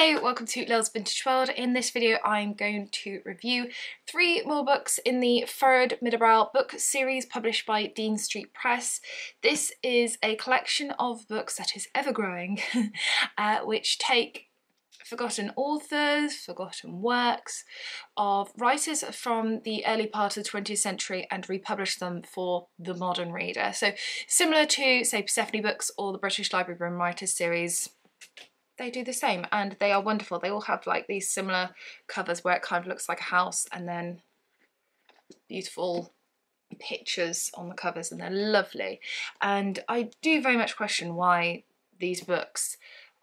Hello, welcome to Lil's Vintage World. In this video I'm going to review three more books in the Furrowed Middlebrow book series published by Dean Street Press. This is a collection of books that is ever growing, uh, which take forgotten authors, forgotten works of writers from the early part of the 20th century and republish them for the modern reader. So similar to say Persephone books or the British Library Room Writers series they do the same and they are wonderful. They all have like these similar covers where it kind of looks like a house and then beautiful pictures on the covers and they're lovely. And I do very much question why these books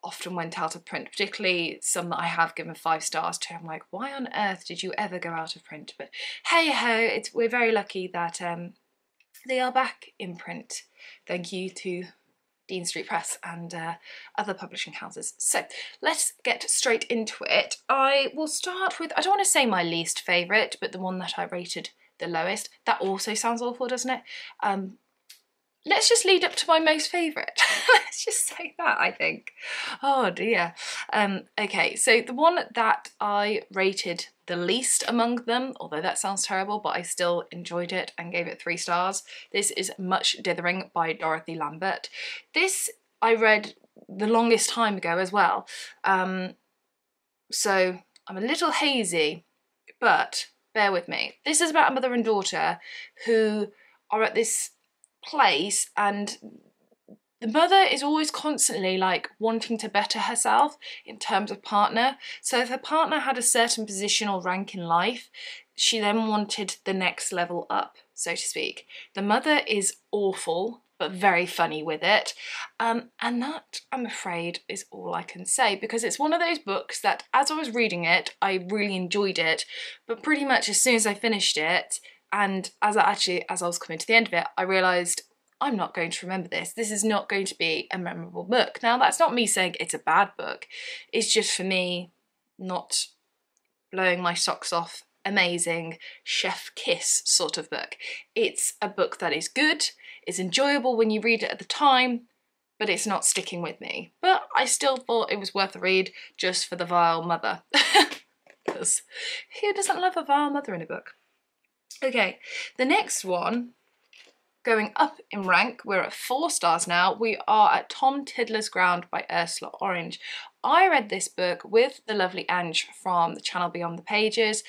often went out of print, particularly some that I have given five stars to. I'm like, why on earth did you ever go out of print? But hey ho, it's we're very lucky that um, they are back in print. Thank you to Dean Street Press and uh, other publishing houses. So let's get straight into it. I will start with, I don't want to say my least favourite, but the one that I rated the lowest. That also sounds awful, doesn't it? Um, let's just lead up to my most favourite. let's just say that, I think. Oh dear. Um, okay, so the one that I rated the least among them, although that sounds terrible, but I still enjoyed it and gave it three stars. This is Much Dithering by Dorothy Lambert. This I read the longest time ago as well. Um, so I'm a little hazy, but bear with me. This is about a mother and daughter who are at this place and the mother is always constantly like wanting to better herself in terms of partner. So if her partner had a certain position or rank in life, she then wanted the next level up, so to speak. The mother is awful, but very funny with it. Um, and that, I'm afraid, is all I can say because it's one of those books that, as I was reading it, I really enjoyed it, but pretty much as soon as I finished it, and as I actually, as I was coming to the end of it, I realised I'm not going to remember this. This is not going to be a memorable book. Now, that's not me saying it's a bad book. It's just for me not blowing my socks off, amazing chef kiss sort of book. It's a book that is good, it's enjoyable when you read it at the time, but it's not sticking with me. But I still thought it was worth a read just for the vile mother. Because who doesn't love a vile mother in a book? Okay, the next one Going up in rank, we're at four stars now. We are at Tom Tiddler's Ground by Ursula Orange. I read this book with the lovely Ange from the channel Beyond the Pages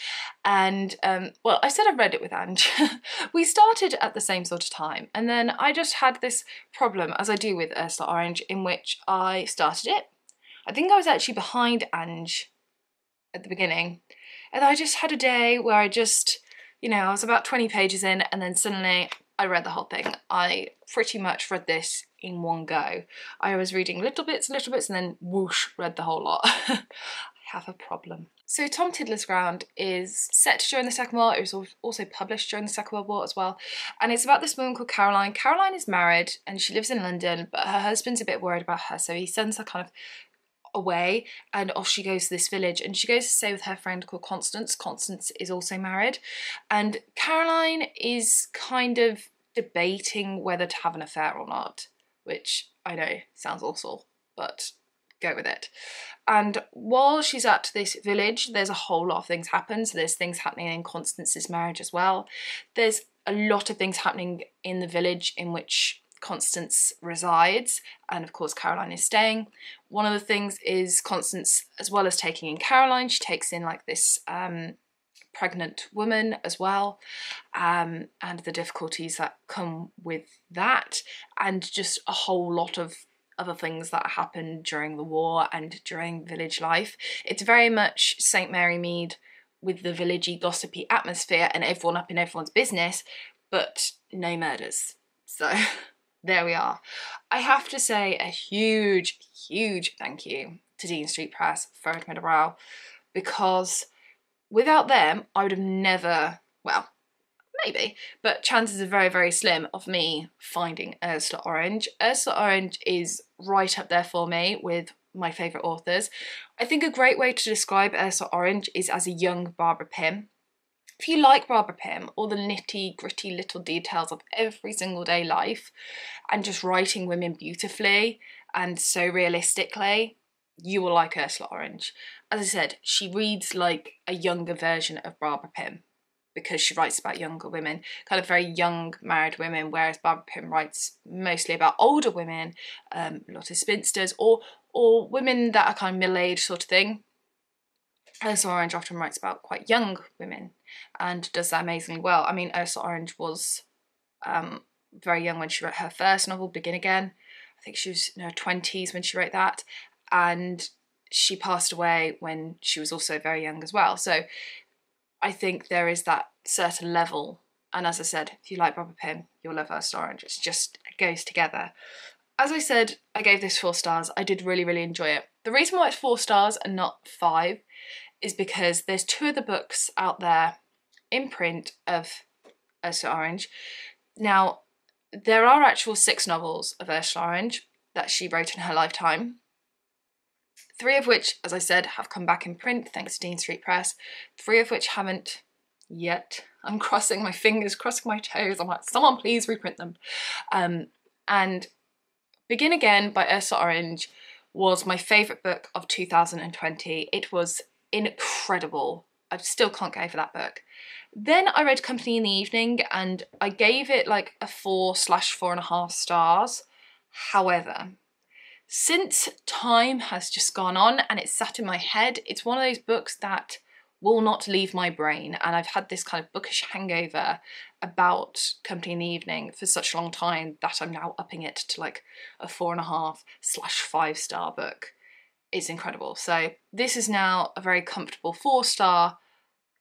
and um, well I said I read it with Ange. we started at the same sort of time and then I just had this problem as I do with Ursula Orange in which I started it. I think I was actually behind Ange at the beginning and I just had a day where I just you know I was about 20 pages in and then suddenly I read the whole thing. I pretty much read this in one go. I was reading little bits, and little bits, and then whoosh, read the whole lot. I have a problem. So Tom Tiddler's Ground is set during the Second World War. It was also published during the Second World War as well. And it's about this woman called Caroline. Caroline is married and she lives in London, but her husband's a bit worried about her. So he sends her kind of away and off she goes to this village and she goes to stay with her friend called Constance. Constance is also married and Caroline is kind of debating whether to have an affair or not, which I know sounds awful, but go with it. And while she's at this village, there's a whole lot of things happen. So there's things happening in Constance's marriage as well. There's a lot of things happening in the village in which Constance resides, and of course Caroline is staying. One of the things is Constance, as well as taking in Caroline, she takes in like this um, pregnant woman as well, um, and the difficulties that come with that, and just a whole lot of other things that happened during the war and during village life. It's very much St Mary Mead with the villagey gossipy atmosphere and everyone up in everyone's business, but no murders. So there we are. I have to say a huge, huge thank you to Dean Street Press, Furrowed Middlebrow, because without them, I would have never, well, maybe, but chances are very, very slim of me finding Ursula Orange. Ursula Orange is right up there for me with my favourite authors. I think a great way to describe Ursula Orange is as a young Barbara Pym. If you like Barbara Pym, all the nitty gritty little details of every single day life and just writing women beautifully and so realistically, you will like Ursula Orange. As I said, she reads like a younger version of Barbara Pym because she writes about younger women, kind of very young married women, whereas Barbara Pym writes mostly about older women, um, a lot of spinsters, or or women that are kind of middle aged sort of thing. Ursula Orange often writes about quite young women and does that amazingly well. I mean, Ursula Orange was um, very young when she wrote her first novel, Begin Again. I think she was in her 20s when she wrote that. And she passed away when she was also very young as well. So I think there is that certain level. And as I said, if you like Barbara Pym, you'll love Ursula Orange. It just it goes together. As I said, I gave this four stars. I did really, really enjoy it. The reason why it's four stars and not five is because there's two of the books out there in print of Ursula Orange. Now, there are actual six novels of Ursula Orange that she wrote in her lifetime. Three of which, as I said, have come back in print thanks to Dean Street Press. Three of which haven't yet. I'm crossing my fingers, crossing my toes. I'm like, someone please reprint them. Um, and Begin Again by Ursula Orange was my favourite book of 2020. It was incredible. I still can't get over that book. Then I read Company in the Evening and I gave it like a four slash four and a half stars. However, since time has just gone on and it's sat in my head, it's one of those books that will not leave my brain. And I've had this kind of bookish hangover about Company in the Evening for such a long time that I'm now upping it to like a four and a half slash five star book. It's incredible. So this is now a very comfortable four star.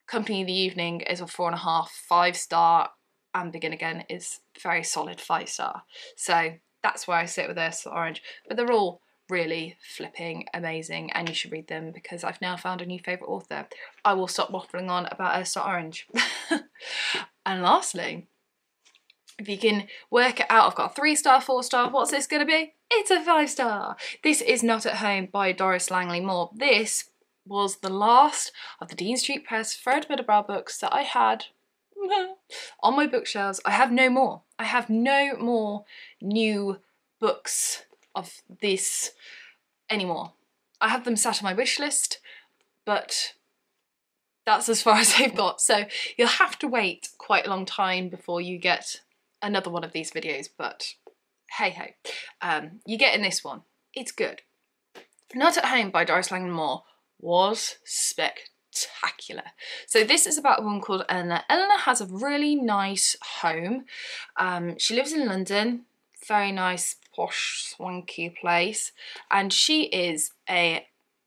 Company in the Evening is a four and a half, five star, and Begin Again is very solid five star. So that's where I sit with this Orange. But they're all really flipping amazing and you should read them because I've now found a new favourite author. I will stop waffling on about Ursula Orange. and lastly, if you can work it out, I've got a three star, four star, what's this going to be? It's a five star. This is Not at Home by Doris Langley Moore. This was the last of the Dean Street Press Furrowed Middlebrow books that I had on my bookshelves. I have no more. I have no more new books of this anymore. I have them sat on my wish list, but that's as far as they've got. So you'll have to wait quite a long time before you get another one of these videos, but hey ho. Um, you get in this one. It's good. Not at Home by Doris Langley Moore was spectacular. So this is about a woman called Eleanor. Eleanor has a really nice home. Um, she lives in London, very nice posh swanky place and she is a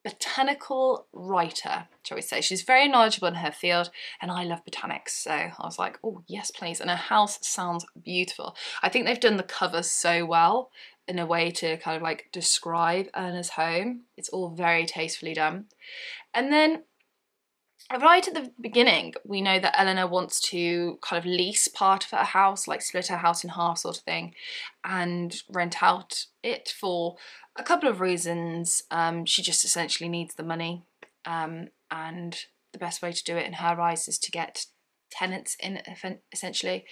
botanical writer, shall we say. She's very knowledgeable in her field and I love botanics. So I was like, oh yes, please. And her house sounds beautiful. I think they've done the cover so well in a way to kind of like describe Erna's home. It's all very tastefully done. And then right at the beginning, we know that Eleanor wants to kind of lease part of her house, like split her house in half sort of thing, and rent out it for a couple of reasons. Um, she just essentially needs the money, um, and the best way to do it in her eyes is to get tenants in essentially.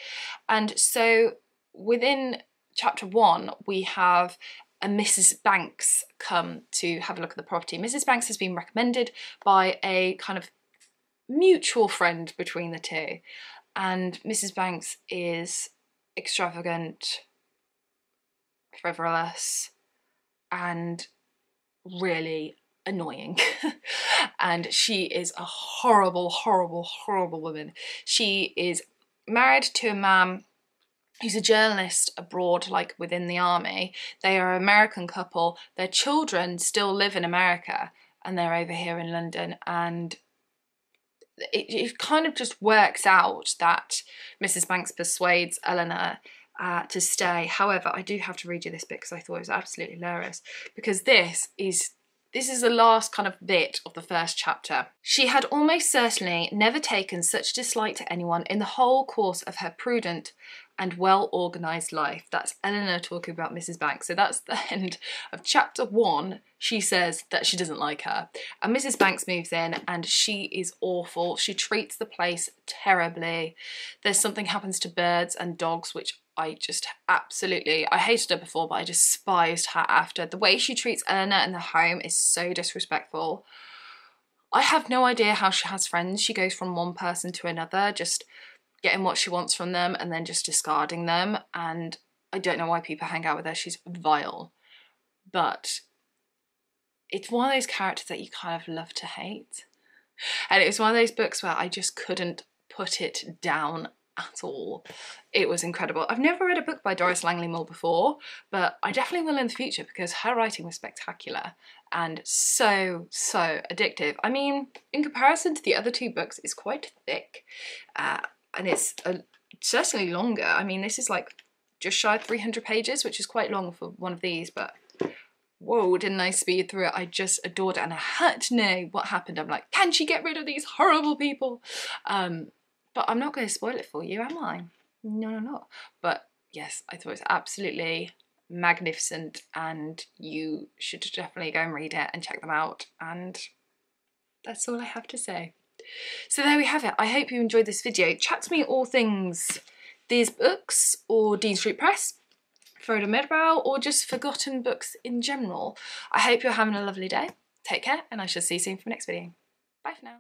And so within chapter one, we have a Mrs. Banks come to have a look at the property. Mrs. Banks has been recommended by a kind of mutual friend between the two. And Mrs. Banks is extravagant, frivolous, and really annoying. and she is a horrible, horrible, horrible woman. She is married to a man who's a journalist abroad, like within the army. They are an American couple. Their children still live in America and they're over here in London. And it, it kind of just works out that Mrs. Banks persuades Eleanor uh, to stay. However, I do have to read you this bit because I thought it was absolutely hilarious because this is this is the last kind of bit of the first chapter. She had almost certainly never taken such dislike to anyone in the whole course of her prudent, and well organised life. That's Eleanor talking about Mrs. Banks. So that's the end of chapter one. She says that she doesn't like her. And Mrs. Banks moves in and she is awful. She treats the place terribly. There's something happens to birds and dogs, which I just absolutely, I hated her before, but I despised her after. The way she treats Eleanor in the home is so disrespectful. I have no idea how she has friends. She goes from one person to another, just getting what she wants from them and then just discarding them. And I don't know why people hang out with her. She's vile. But it's one of those characters that you kind of love to hate. And it was one of those books where I just couldn't put it down at all. It was incredible. I've never read a book by Doris Langley Moore before, but I definitely will in the future because her writing was spectacular and so, so addictive. I mean, in comparison to the other two books, it's quite thick uh, and it's a, certainly longer. I mean, this is like just shy of 300 pages, which is quite long for one of these, but whoa, didn't I speed through it? I just adored it and I had to know what happened. I'm like, can she get rid of these horrible people? Um, but I'm not going to spoil it for you, am I? No, no, no. But yes, I thought it was absolutely magnificent and you should definitely go and read it and check them out. And that's all I have to say. So there we have it. I hope you enjoyed this video. Chat to me all things these books or Dean Street Press, Furrowed Middlebrow, or just forgotten books in general. I hope you're having a lovely day. Take care and I shall see you soon for the next video. Bye for now.